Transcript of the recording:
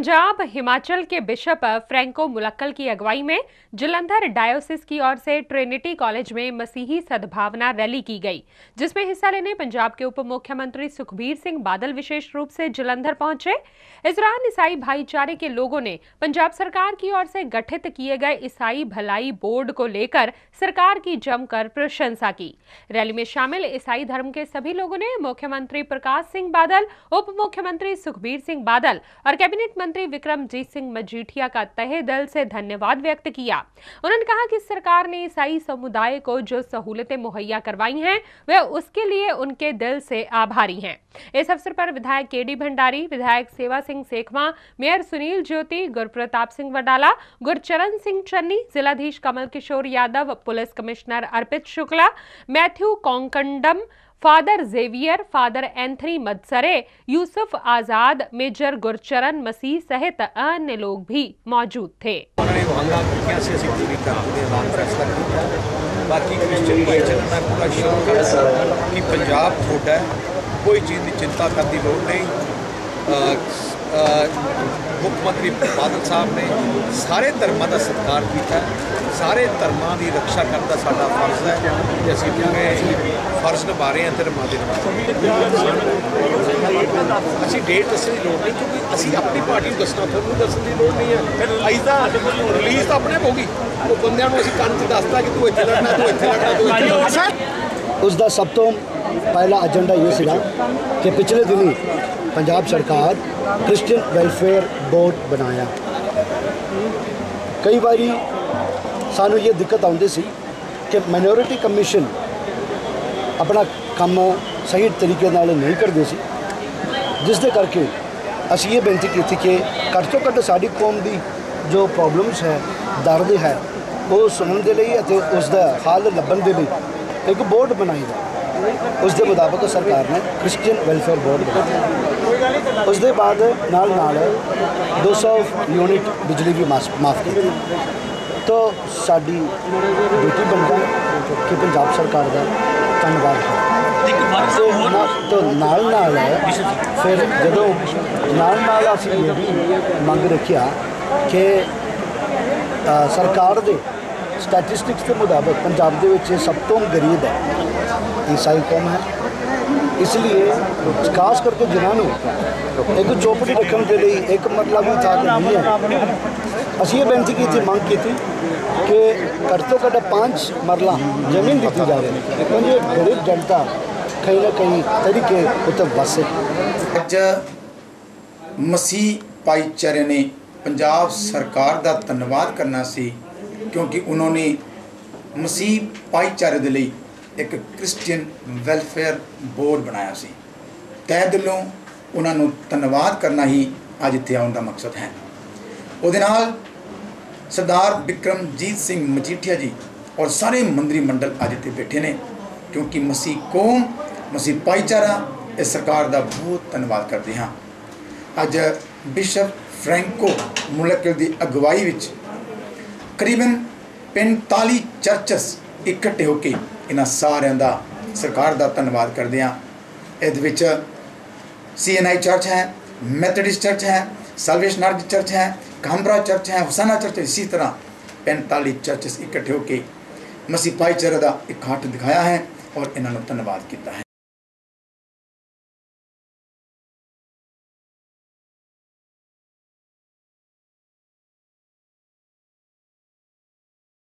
पंजाब हिमाचल के bishop Franco Mulakkal की अगुवाई में जलंधर डायोसिस की ओर से ट्रिनिटी कॉलेज में मसीही सद्भावना रैली की गई, जिसमें हिस्सा लेने पंजाब के उप मुख्यमंत्री सुखबीर सिंह बादल विशेष रूप से जलंधर पहुँचे। इस दौरान ईसाई भाईचारे के लोगों ने पंजाब सरकार की ओर से गठित किए गए ईसाई भलाई बोर्ड को लेकर सरकार की जमकर प्रशंसा की। रैली में शामिल ईसाई धर्म के सभी लोगों ने मुख्यमंत्री प्रकाश सिंह बादल उप मुख्यमंत्री सुखबीर सिंह बादल और कैबिनेट मंत्री विक्रमजीत सिंह मजीठिया का तहे दिल से धन्यवाद व्यक्त किया। उन्होंने कहा कि सरकार ने ईसाई समुदाय को जो सहूलतें मुहैया करवाई हैं, वे उसके लिए उनके दिल से आभारी हैं। इस अवसर पर विधायक के डी भंडारी, विधायक सेवा सिंह सेखवा, मेयर सुनील ज्योति, गुरप्रताप सिंह वडाला, गुरचरण सिंह चन्नी, जिलाधीश Kamal Kishore Yadav, police commissioner Arpit Shukla, Matthew Kokkandam father Xavier father Anthony Madassery Yusuf Azad major Gurcharan Masih सहित अन्य लोग भी मौजूद थे ਉਹਨਾਂ ਨੇ ਮੰਗਾਂ ਕੀਤੀਆਂ ਸੀ ਅਸੀਂ ਪੂਰੀ ਕਰਨ ਦੇ ਨਾਲ ਫੈਸਲਾ ਕੀਤਾ ਬਾਕੀ ਕ੍ਰਿਸਚੀਅਨ ਭਾਈਚਾਰੇ ਦਾ ਪੂਰਾ ਸ਼ੌਕ ਹੈ ਕਿ ਪੰਜਾਬ ਤੁਹਾਡਾ ਹੈ ਕੋਈ ਚੀਜ਼ ਦੀ ਚਿੰਤਾ ਕਰਨ ਦੀ ਲੋੜ ਨਹੀਂ ਅਹ, ਅਹ, ਮੁੱਖ ਮੰਤਰੀ ਬਾਦਲ ਸਾਹਿਬ ਨੇ ਸਾਰੇ ਧਰਮਾਂ ਦਾ ਸਤਿਕਾਰ ਕੀਤਾ ਸਾਰੇ ਧਰਮਾਂ ਦੀ ਰੱਖਿਆ ਕਰਨ ਦਾ ਸਾਡਾ ਫਰਜ਼ ਹੈ ਕਿ ਅਸੀਂ ਪੂਰੇ ਫਰਜ਼ ਨਿਭਾ ਰਹੇ ਹਾਂ, ਧਰਮਾਂ ਦੇ ਨਾਲ ਅਸੀਂ ਡੇਟ ਦੱਸਣ ਦੀ ਲੋੜ ਨਹੀਂ, ਕਿਉਂਕਿ ਅਸੀਂ ਆਪਣੀ ਪਾਰਟੀ ਨੂੰ ਦੱਸਣਾ, ਤੁਹਾਨੂੰ ਦੱਸਣ ਦੀ ਲੋੜ ਨਹੀਂ ਹੈ। ਅਸੀਂ ਤਾਂ ਰਿਲੀਜ਼ ਤਾਂ ਆਪਣੇ ਆਪ ਹੋਗੀ ਉਹ ਬੰਦਿਆਂ ਨੂੰ ਅਸੀਂ ਕੰਨ 'ਚ ਦੱਸਦਾ ਕਿ ਤੂੰ ਇੱਥੇ ਲੜਨਾ, ਤੂੰ ਇੱਥੇ ਲੜਨਾ, ਤੂੰ ਇੱਥੇ ਲੜਨਾ। ਉਸ ਦਾ ਸਭ ਤੋਂ ਪਹਿਲਾ ਏਜੰਡਾ ਇਹ ਸੀਗਾ ਕਿ ਪਿਛਲੇ ਦਿਨੀ ਪੰਜਾਬ ਸਰਕਾਰ ਕ੍ਰਿਸਚੀਅਨ ਵੈਲਫੇਅਰ ਬੋਰਡ ਬਣਾਇਆ। ਕਈ ਵਾਰੀ ਸਾਨੂੰ ਇਹ ਦਿੱਕਤ ਆਉਂਦੀ ਸੀ ਕਿ ਮਾਈਨੋਰਿਟੀ ਕਮਿਸ਼ਨ ਆਪਣਾ ਕੰਮ ਸਹੀ ਤਰੀਕੇ ਨਾਲ ਨਹੀਂ ਕਰਦੇ ਸੀ। ਜਿਸ ਦੇ ਕਰਕੇ ਅਸੀਂ ਇਹ ਬੇਨਤੀ ਕੀਤੀ ਕਿ ਘੱਟ ਤੋਂ ਘੱਟ ਸਾਡੀ ਕੌਮ ਦੀ ਜੋ ਪ੍ਰੋਬਲਮਸ ਹੈ, ਦਰਦ ਹੈ, ਉਹ ਸੁਣਨ ਦੇ ਲਈ ਅਤੇ ਉਸ ਦਾ ਹੱਲ ਲੱਭਣ ਦੇ ਲਈ ਇੱਕ ਬੋਰਡ ਬਣਾਈ ਦਾ ਉਸ ਦੇ ਮੁਤਾਬਕ ਸਰਕਾਰ ਨੇ ਕ੍ਰਿਸਚੀਅਨ ਵੈਲਫੇਅਰ ਬੋਰਡ ਬਣਾਇਆ। ਉਸ ਦੇ ਬਾਅਦ ਨਾਲ ਨਾਲ 200 ਯੂਨਿਟ ਬਿਜਲੀ ਵੀ ਮਾਫ ਕੀਤੀ। ਤੋ ਸਾਡੀ ਡਿਊਟੀ ਬਣਦਾ ਕਿ ਪੰਜਾਬ ਸਰਕਾਰ ਦਾ ਧੰਨਵਾਦ ਹੈ। ਤੇ ਨਾਲ ਨਾਲ ਫਿਰ ਜਦੋਂ ਨਾਲ ਨਾਲ ਅਸੀਂ ਇਹ ਵੀ ਮੰਗ ਰੱਖਿਆ ਕਿ ਸਰਕਾਰ ਦੇ ਸਟੈਟਿਸਟਿਕਸ ਦੇ ਮੁਤਾਬਕ ਪੰਜਾਬ ਦੇ ਵਿੱਚ ਸਭ ਤੋਂ ਗਰੀਬ ਹੈ। ਈਸਾਈ ਕੌਮ ਹੈ। ਇਸ ਲਈ ਖਾਸ ਕਰਕੇ ਜਿਨ੍ਹਾਂ ਨੂੰ ਇੱਕ ਚੋਪੜੀ ਰੱਖਣ ਦੇ ਲਈ ਇੱਕ ਮਰਲਾ ਵੀ ਥਾਂ ਨਹੀਂ ਹੈ। ਅਸੀਂ ਇਹ ਬੇਨਤੀ ਕੀਤੀ, ਮੰਗ ਕੀਤੀ ਕਿ ਘੱਟ ਤੋਂ ਘੱਟ ਪੰਜ ਮਰਲਾ ਜ਼ਮੀਨ ਦਿੱਤੀ ਜਾਵੇ। ਤਾਂ ਜੋ ਗਰੀਬ ਜਨਤਾ ਕਈ ਨਾ ਕਈ ਤਰੀਕੇ ਉੱਤੇ ਵਸੇ ਅੱਜ ਮਸੀਹ ਭਾਈਚਾਰੇ ਨੇ ਪੰਜਾਬ ਸਰਕਾਰ ਦਾ ਧੰਨਵਾਦ ਕਰਨਾ ਸੀ। ਕਿਉਂਕਿ ਉਹਨਾਂ ਨੇ ਮਸੀਹ ਭਾਈਚਾਰੇ ਦੇ ਲਈ ਇੱਕ ਕ੍ਰਿਸਚੀਅਨ ਵੈਲਫੇਅਰ ਬੋਰਡ ਬਣਾਇਆ ਸੀ। ਤਹਿ ਦਿਲੋਂ ਉਹਨਾਂ ਨੂੰ ਧੰਨਵਾਦ ਕਰਨਾ ਹੀ ਅੱਜ ਇੱਥੇ ਆਉਣ ਦਾ ਮਕਸਦ ਹੈ। ਉਹਦੇ ਨਾਲ ਸਰਦਾਰ ਵਿਕਰਮਜੀਤ ਸਿੰਘ ਮਜੀਠੀਆ ਜੀ ਔਰ ਸਾਰੇ ਮੰਤਰੀ ਮੰਡਲ ਅੱਜ ਇੱਥੇ ਬੈਠੇ ਨੇ, ਕਿਉਂਕਿ ਮਸੀਹ ਕੌਮ, ਮਸੀਹ ਭਾਈਚਾਰਾ ਇਸ ਸਰਕਾਰ ਦਾ ਬਹੁਤ ਧੰਨਵਾਦ ਕਰਦੇ ਹਾਂ। ਅੱਜ ਬਿਸ਼ਪ ਫ੍ਰੈਂਕੋ ਮੁਲਕਲ ਦੀ ਅਗਵਾਈ ਵਿੱਚ ਕਰੀਬਨ 45 ਚਰਚਸ ਇਕੱਠੇ ਹੋ ਕੇ ਇਹਨਾਂ ਸਾਰਿਆਂ ਦਾ ਸਰਕਾਰ ਦਾ ਧੰਨਵਾਦ ਕਰਦੇ ਹਾਂ ਇਹਦੇ ਵਿੱਚ ਸੀਐਨਆਈ ਚਰਚ ਹੈ ਮੈਥੋਡਿਸਟ ਚਰਚ ਹੈ ਸਲਵੇਸ਼ਨ ਆਰਮੀ ਚਰਚ ਹੈ ਕਾਮਬਰਾ ਚਰਚ ਹੈ ਹੁਸਨਾ ਚਰਚ ਹੈ ਇਸੇ ਤਰ੍ਹਾਂ 45 ਚਰਚਸ ਇਕੱਠੇ ਹੋ ਕੇ ਮਸੀਹ ਭਾਈਚਾਰੇ ਦਾ ਇਕੱਠ ਦਿਖਾਇਆ ਹੈ ਔਰ ਇਹਨਾਂ ਨੂੰ ਧੰਨਵਾਦ ਕੀਤਾ ਹੈ